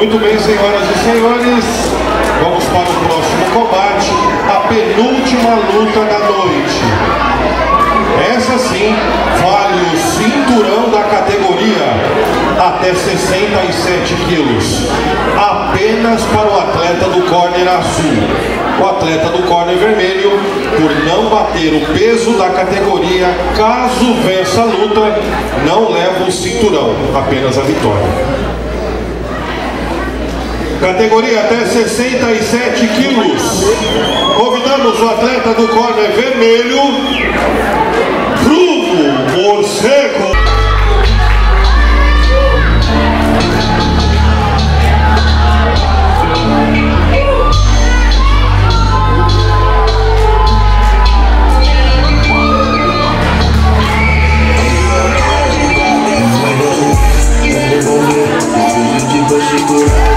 Muito bem, senhoras e senhores, vamos para o próximo combate, a penúltima luta da noite. Essa sim vale o cinturão da categoria até 67 quilos, apenas para o atleta do corner azul. O atleta do corner vermelho, por não bater o peso da categoria, caso vença a luta, não leva o cinturão, apenas a vitória categoria até 67 quilos. Convidamos o atleta do corner vermelho, Bruno Morcego. Segura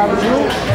Obrigado, viu?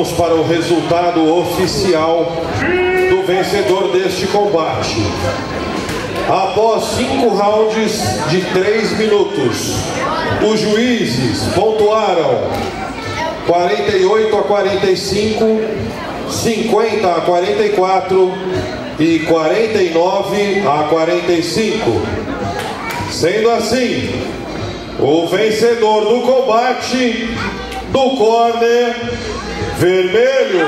Vamos para o resultado oficial do vencedor deste combate. Após cinco rounds de três minutos, os juízes pontuaram 48 a 45, 50 a 44 e 49 a 45. Sendo assim, o vencedor do combate do corner vermelho,